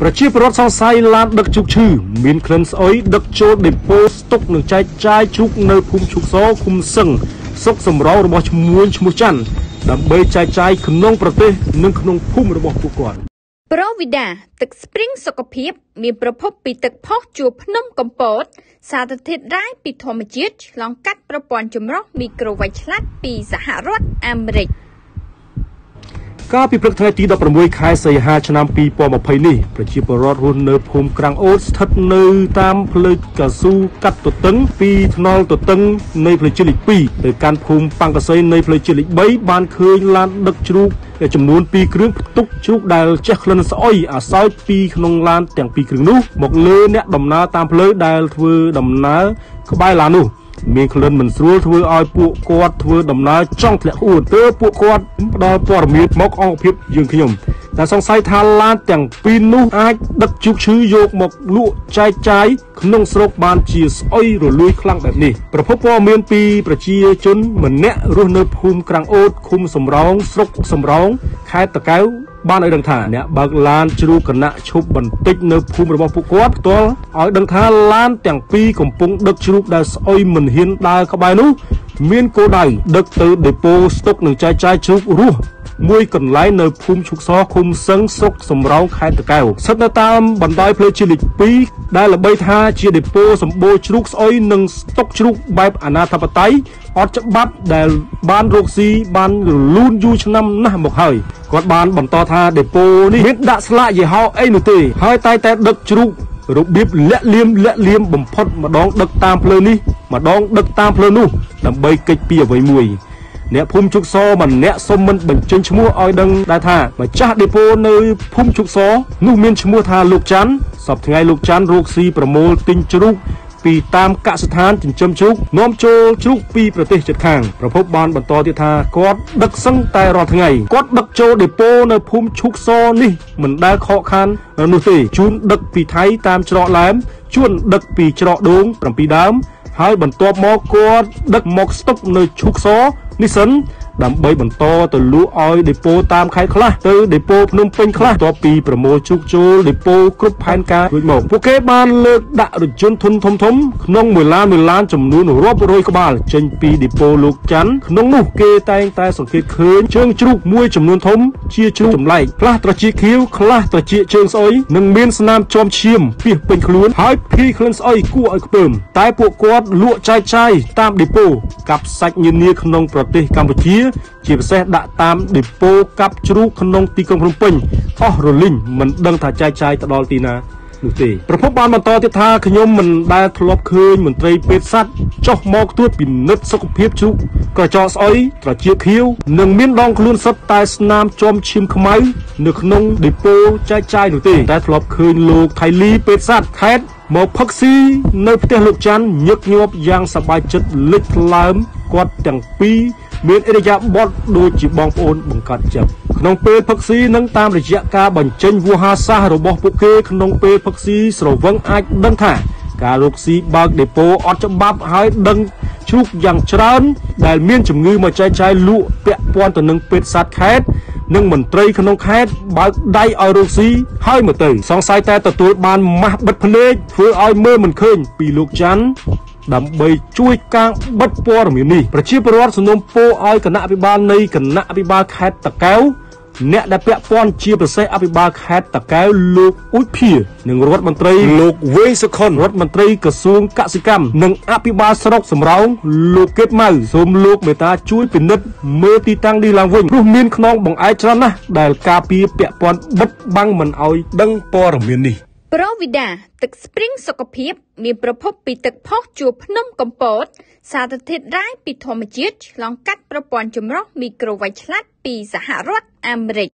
ប្រជាពលរដ្ឋសង្ស័យឡានដឹកជោគឈឺមានក្លិនស្អុយដឹកចូលដេប៉ូស្តុកនិងចែកចាយជ្រូកនៅភូមិឈុកសឃុំសឹងសុកសំរោងរបស់ឈ្មួញឈ្មោះច័ន្ទដើម្បីចែកចាយក្នុងប្រទេសនិងក្នុងភូមិរបស់ពួកគាត់ប្រូវីដាទឹកស្ព្រីងសុខភាព មានប្រភពពីទឹកផុសជួរភ្នំកំពត សារធាតុរ៉ែពីធម្មជាតិឆ្លងកាត់ប្រព័ន្ធចម្រោះមីក្រូវ៉ាច់ឆ្លាតពីសហរដ្ឋអាមេរិក។ កាលពីព្រឹកថ្ងៃទី16ខែសីហាឆ្នាំ2020នេះប្រជាពលរដ្ឋរស់នៅភូមិក្រាំងអូតស្ថិតនៅតាមផ្លូវកស៊ូកាត់ទទឹងពីថ្នល់ទទឹងនៃផ្លូវជាតិលេខ2ទៅកាន់ភូមិប៉ាំងកសីនៃផ្លូវជាតិលេខ3បានឃើញឡានដឹកជ្រូកចំនួន2គ្រឿងផ្ទុកជ្រូកដែលចេះក្លិនស្អុយអាសោចពីក្នុងឡានទាំងពីរគ្រឿងនោះមកលើអ្នកដំណើរតាមផ្លូវដែលធ្វើដំណើរក្បែរឡាននោះ មានក្លិនមិនស្រួលធ្វើឲ្យពួកគាត់ធ្វើដំណើរចង់ធ្លាក់អួតទើបពួកគាត់ផ្ដល់ព័ត៌មានមកអង្គភាពយើងខ្ញុំតែសង្ស័យថាឡានទាំងពីរនោះអាចដឹកជោគឈឺយកមកលក់ចែកចាយក្នុងស្រុកបានជាស្អុយរលួយខ្លាំងបែបនេះប្រភពព័ត៌មានពីប្រជាជនម្នាក់រស់នៅភូមិក្រាំងអូតឃុំសំរោងស្រុកសំរោងខេត្តតាកែវ បានឲ្យដឹងថាអ្នកបើកឡានជ្រូកគណៈឈប់បន្តិចនៅភូមិរបស់ពួកគាត់ផ្ទាល់ឲ្យដឹងថាឡានទាំងពីរកំពុងដឹកជ្រូកដែលស្អុយមិនហ៊ានដើរក្បែរនោះមានគោលដៅដឹកទៅដេប៉ូស្តុកនិងចែកចាយជ្រូករស់ មួយកន្លែងនៅភូមិឈុកសឃុំសឹងស្រុកសំរោងខេត្តតាកែវស្ថិតនៅតាមបណ្ដោយផ្លូវជាតិលេខ2ដែលល្បីថាជាដេប៉ូសម្បូរជ្រូកស្អុយនិងស្តុកជ្រូកបែបអនាធិបតេយ្យអត់ច្បាប់ដែលបានរកស៊ីបានរលូនយូរឆ្នាំណាស់មកហើយគាត់បានបន្តថាដេប៉ូនេះមានដាក់ស្លាកយីហោអីនោះទេហើយតែតែដឹកជ្រូករបៀបលាក់លៀមលាក់លៀមបំផុតម្ដងដឹកតាមផ្លូវនេះម្ដងដឹកតាមផ្លូវនោះដើម្បីកិច្ចពីអ្វីមួយ អ្នកភូមិជុកសម្នាក់សុំមិនបញ្ចេញឈ្មោះឲ្យដឹងដែរថាម្ចាស់ដេប៉ូនៅភូមិជុកសនោះមានឈ្មោះថាលោកច័ន្ទសពថ្ងៃលោកច័ន្ទរកស៊ីប្រមូលទិញជ្រូកពីតាមកសិដ្ឋានចិញ្ចឹមជ្រូកនាំចូលជ្រូកពីប្រទេសជិតខាងប្រភពបានបន្តទៀតថាគាត់ដឹកសឹងតែរាល់ថ្ងៃគាត់ដឹកចូលដេប៉ូនៅភូមិឈុកសនេះមិនដែលខកខាននោះទេជូនដឹកពីថៃតាមច្រកឡែមជួនដឹកពីច្រកដូង7ដើមហើយបន្ទាប់មកគាត់ដឹកមកស្តុកនៅឈុកស នេះសិនដើម្បីបន្តទៅលក់ឲ្យដេប៉ូតាមខេត្តខ្លះទៅដេប៉ូភ្នំពេញខ្លះបន្ទាប់ពីប្រមូលជោគជលដេប៉ូគ្រប់ផែនការរួចមកពួកគេបានលើកដាក់រថយន្តធុនធំធំក្នុងមួយឡានមួយឡានចំនួនរាប់រយក្បាលចេញពីដេប៉ូលោកច័ន្ទក្នុងនោះគេតែងតែសង្កេតឃើញជើងជ្រូកមួយចំនួនធំជាជ្រូកចម្លែកខ្លះត្រចៀកខៀវខ្លះត្រចៀកជើងស្អុយនិងមានស្នាមជាំឈាមពីពេញខ្លួនហើយភីក្លិនស្អុយគួរឲ្យខ្ពើមតែពួកគាត់លក់ចែកចាយតាមដេប៉ូ កាប់សាច់នានាក្នុងប្រទេសកម្ពុជាជាពិសេសដាក់តាមដេប៉ូកាប់ជ្រូកក្នុងទីក្រុងភ្នំពេញអស់រលីងមិនដឹងថាចែកចាយទៅដល់ទីណានោះទេប្រពន្ធបានបន្តទៀតថាខ្ញុំមិនដែលធ្លាប់ឃើញមន្ត្រីពេទ្យសัตว์ចុះមកត្រួតពិនិត្យសុខភាពជ្រូកក្រចកស្អុយត្រចៀកខៀវនិងមានដងខ្លួនសុទ្ធតែស្នាមជាប់ឈាមខ្មៅនៅក្នុងដេប៉ូចែកចាយនោះទេតែធ្លាប់ឃើញលោកថៃលីពេទ្យសัตว์ខេត្ត មកផឹកស៊ីនៅផ្ទះលោកច័ន្ទញឹកញាប់យ៉ាងសប្បាយចិត្តលេចថ្លើមគាត់ទាំងពីរមានអរិយាបថដូចជាបងប្អូនបង្កើតចិត្តក្នុងពេលផឹកស៊ីនិងតាមរយៈការបញ្ចេញវោហាសាសរបស់ពួកគេក្នុងពេលផឹកស៊ីស្រវឹងអាចដឹងថា ការរកស៊ីបើកដេប៉ូអត់ច្បាប់ហើយដឹងជ្រូកយ៉ាងច្រើន ដែលមានជំងឺមកចែកចាយលក់ពាក់ព័ន្ធទៅនឹងពេទ្យសត្វខេត្ត និងមន្ត្រីក្នុងខេត្តបើកដៃឲ្យរកស៊ីហើយមកទៅសង្ស័យតែទទួលបានម៉ាស់បិទភ្នែកធ្វើឲ្យមើលមិនឃើញពីលោកច័ន្ទដើម្បីជួយកាងបិទព័ត៌មាននេះប្រជាពលរដ្ឋសំណូមពរឲ្យគណៈអភិបាលនៃគណៈអភិបាលខេត្តតាកែវ អ្នកដែលពាក់ព័ន្ធជាប្រសេះអភិបាលខេត្តតាកែវលោកអ៊ុចភានិងរដ្ឋមន្ត្រីលោកវេសុខុនរដ្ឋមន្ត្រីក្រសួងកសិកម្មនិងអភិបាលស្រុកសំរោងលោកកេតម៉ៅសូមលោកមេត្តាជួយពិនិត្យមើលទីតាំងនេះឡើងវិញព្រោះមានខ្នងបង្អែកច្រើនណាស់ដែលការពារពាក់ព័ន្ធបិទបាំងមិនឲ្យដឹងព័ត៌មាននេះ ប្រូវីដាទឹកស្ព្រីងសុខភាព មានប្រភពពីទឹកផុសជួរភ្នំកំពត សារធាតុរ៉ែពីធម្មជាតិឆ្លងកាត់ប្រព័ន្ធចម្រោះមីក្រូវ៉ាច់ឆ្លាតពីសហរដ្ឋអាមេរិក